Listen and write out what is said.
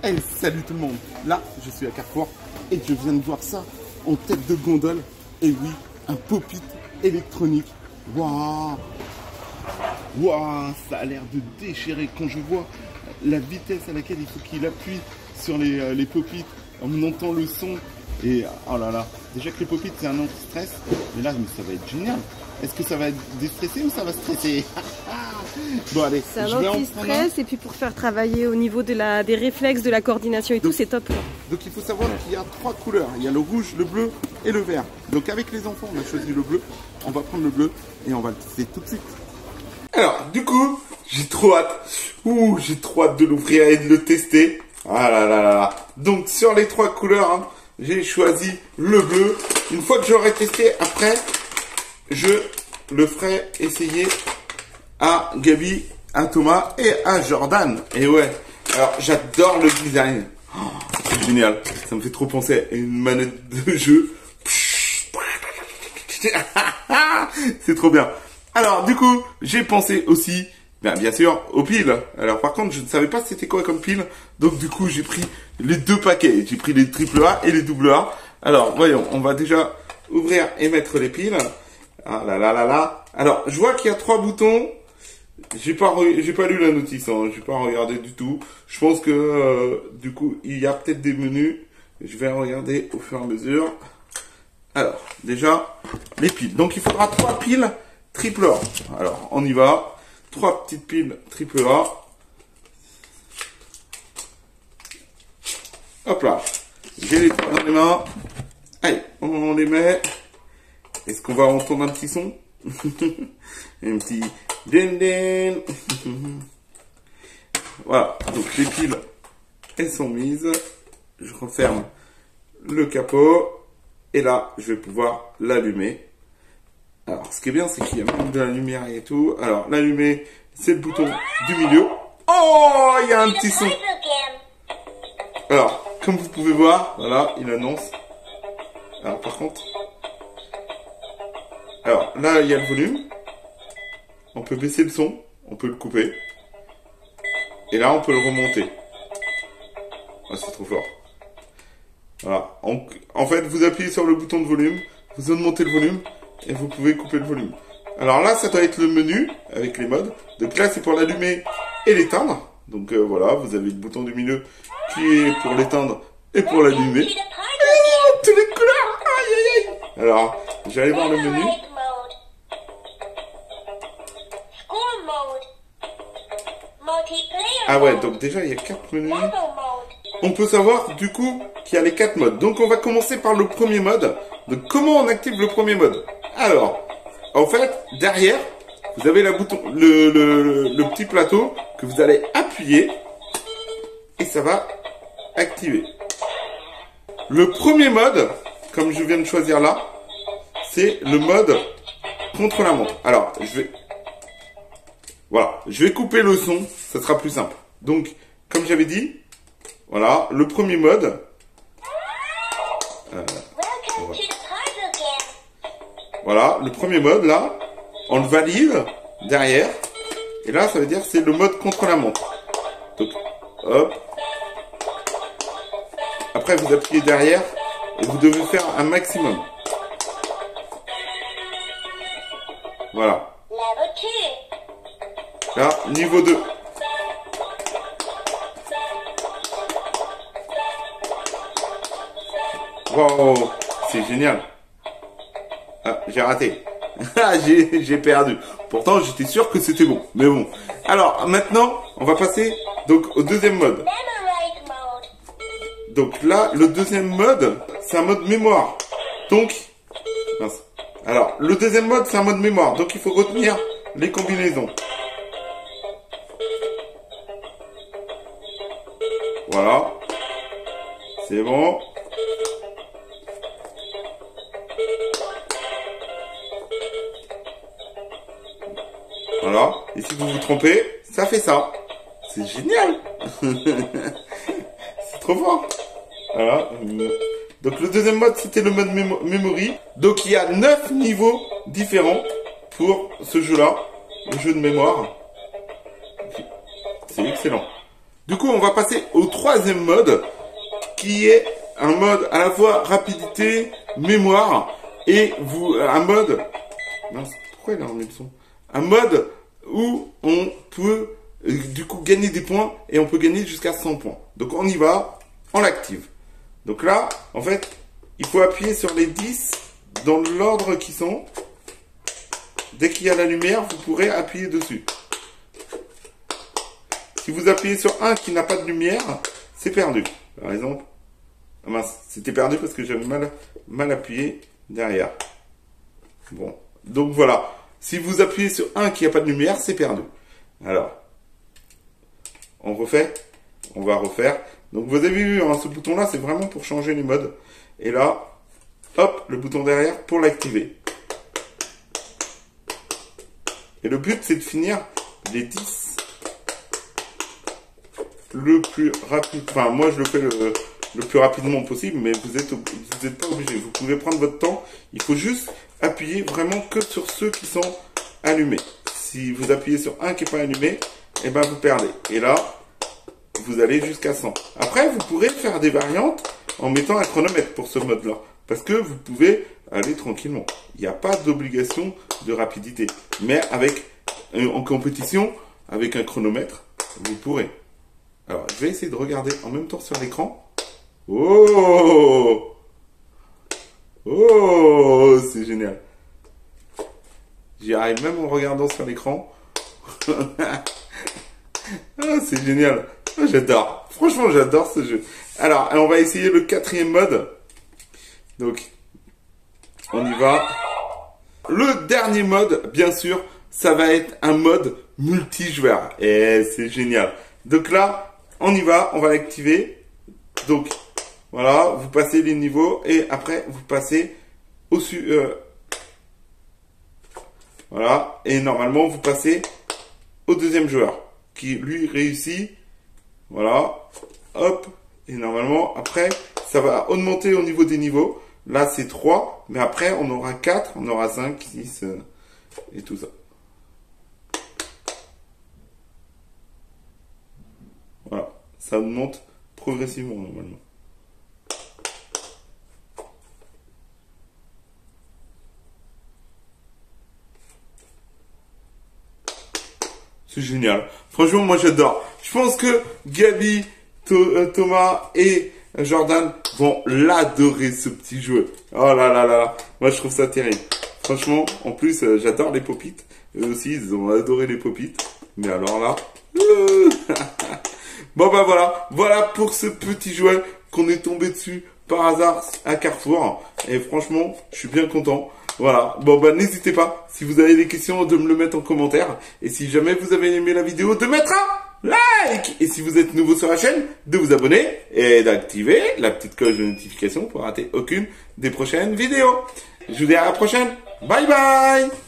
Hey, salut tout le monde Là, je suis à Carrefour et je viens de voir ça en tête de gondole. Et oui, un pop-it électronique. Waouh Waouh Ça a l'air de déchirer quand je vois la vitesse à laquelle il faut qu'il appuie sur les, euh, les pop-it. On entend le son. Et oh là là, déjà que les pop-it c'est un anti-stress. Mais là, mais ça va être génial. Est-ce que ça va déstresser ou ça va stresser? Bon allez, c'est un anti-stress et puis pour faire travailler au niveau de la, des réflexes, de la coordination et tout, c'est top. Donc il faut savoir qu'il y a trois couleurs. Il y a le rouge, le bleu et le vert. Donc avec les enfants, on a choisi le bleu. On va prendre le bleu et on va le tester tout de suite. Alors, du coup, j'ai trop hâte. Ouh, j'ai trop hâte de l'ouvrir et de le tester. Ah là là là Donc sur les trois couleurs, hein, j'ai choisi le bleu. Une fois que j'aurai testé, après, je le ferai essayer à Gabi, à Thomas et à Jordan. Et ouais, alors j'adore le design. Oh, c'est génial. Ça me fait trop penser à une manette de jeu. c'est trop bien. Alors du coup, j'ai pensé aussi, bien, bien sûr, aux piles. Alors par contre, je ne savais pas c'était quoi comme pile. Donc du coup, j'ai pris les deux paquets. J'ai pris les triple A et les double A. Alors voyons, on va déjà ouvrir et mettre les piles. Ah là là là là. Alors, je vois qu'il y a trois boutons. J'ai pas j'ai pas lu la notice, hein. j'ai pas regardé du tout. Je pense que euh, du coup il y a peut-être des menus. Je vais regarder au fur et à mesure. Alors déjà les piles. Donc il faudra trois piles triple A. Alors on y va. Trois petites piles triple A. Hop là. J'ai les trois dans les mains. Allez, on les met. Est-ce qu'on va entendre un petit son? Un petit voilà, donc les piles, elles sont mises. Je referme le capot. Et là, je vais pouvoir l'allumer. Alors, ce qui est bien, c'est qu'il y a même de la lumière et tout. Alors, l'allumer, c'est le bouton du milieu. Oh, il y a un petit son. Alors, comme vous pouvez voir, voilà, il annonce. Alors, par contre... Alors, là, il y a le volume. On peut baisser le son, on peut le couper. Et là, on peut le remonter. Ah, c'est trop fort. Voilà. En, fait, vous appuyez sur le bouton de volume, vous augmentez le volume, et vous pouvez couper le volume. Alors là, ça doit être le menu, avec les modes. Donc là, c'est pour l'allumer et l'éteindre. Donc euh, voilà, vous avez le bouton du milieu qui est pour l'éteindre et pour l'allumer. Oh, toutes les couleurs Aïe, aïe, aïe Alors, j'allais voir le menu. Ah ouais, donc déjà il y a quatre menus. On peut savoir du coup qu'il y a les quatre modes. Donc on va commencer par le premier mode. Donc comment on active le premier mode? Alors, en fait, derrière, vous avez la bouton, le, le, petit plateau que vous allez appuyer et ça va activer. Le premier mode, comme je viens de choisir là, c'est le mode contre la montre. Alors, je vais voilà, je vais couper le son, ça sera plus simple. Donc, comme j'avais dit, voilà, le premier mode. Euh, voilà, le premier mode, là, on le valide derrière. Et là, ça veut dire c'est le mode contre la montre. Donc, hop. Après, vous appuyez derrière et vous devez faire un maximum. Voilà. Là, niveau 2. Wow, c'est génial. Ah, j'ai raté. Ah, j'ai perdu. Pourtant, j'étais sûr que c'était bon. Mais bon. Alors, maintenant, on va passer donc au deuxième mode. Donc là, le deuxième mode, c'est un mode mémoire. Donc, alors, le deuxième mode, c'est un mode mémoire. Donc, il faut retenir les combinaisons. Voilà. C'est bon. Voilà. Et si vous vous trompez, ça fait ça. C'est génial. C'est trop fort. Voilà. Donc le deuxième mode, c'était le mode memory. Donc il y a 9 niveaux différents pour ce jeu-là. Le jeu de mémoire. C'est excellent. Du coup, on va passer au troisième mode, qui est un mode à la fois rapidité, mémoire, et vous, un mode, pourquoi il a remis le son? Un mode où on peut euh, du coup gagner des points et on peut gagner jusqu'à 100 points. Donc on y va, on l'active. Donc là, en fait, il faut appuyer sur les 10 dans l'ordre qui sont. Dès qu'il y a la lumière, vous pourrez appuyer dessus. Si vous appuyez sur un qui n'a pas de lumière, c'est perdu. Par exemple, ah c'était perdu parce que j'avais mal appuyé derrière. Bon, donc voilà. Si vous appuyez sur un qui n'a pas de lumière, c'est perdu. Alors, on refait On va refaire. Donc vous avez vu, hein, ce bouton-là, c'est vraiment pour changer les modes. Et là, hop, le bouton derrière pour l'activer. Et le but, c'est de finir les 10 le plus rapide. Enfin, moi, je le fais le, plus rapidement possible, mais vous êtes, vous êtes pas obligé. Vous pouvez prendre votre temps. Il faut juste appuyer vraiment que sur ceux qui sont allumés. Si vous appuyez sur un qui n'est pas allumé, et eh ben vous perdez. Et là, vous allez jusqu'à 100. Après, vous pourrez faire des variantes en mettant un chronomètre pour ce mode-là. Parce que vous pouvez aller tranquillement. Il n'y a pas d'obligation de rapidité. Mais avec, euh, en compétition, avec un chronomètre, vous pourrez. Alors, je vais essayer de regarder en même temps sur l'écran. Oh C'est génial. J'y arrive même en regardant sur l'écran. Ah, c'est génial. Ah, j'adore. Franchement, j'adore ce jeu. Alors, on va essayer le quatrième mode. Donc, on y va. Le dernier mode, bien sûr, ça va être un mode multijoueur. Et c'est génial. Donc là, on y va, on va l'activer. Donc, voilà, vous passez les niveaux et après, vous passez au... Euh, voilà, et normalement, vous passez au deuxième joueur qui, lui, réussit. Voilà, hop, et normalement, après, ça va augmenter au niveau des niveaux. Là, c'est 3, mais après, on aura 4, on aura 5, 6, euh, et tout ça. Voilà, ça augmente progressivement, normalement. Génial. Franchement, moi j'adore. Je pense que Gabi, euh, Thomas et Jordan vont l'adorer ce petit jeu. Oh là là là. Moi je trouve ça terrible. Franchement, en plus euh, j'adore les popites. Eux aussi ils ont adoré les popites. Mais alors là... bon bah voilà. Voilà pour ce petit jouet qu'on est tombé dessus par hasard à Carrefour. Et franchement, je suis bien content. Voilà. Bon, bah, n'hésitez pas, si vous avez des questions, de me le mettre en commentaire. Et si jamais vous avez aimé la vidéo, de mettre un like Et si vous êtes nouveau sur la chaîne, de vous abonner et d'activer la petite cloche de notification pour rater aucune des prochaines vidéos. Je vous dis à la prochaine. Bye bye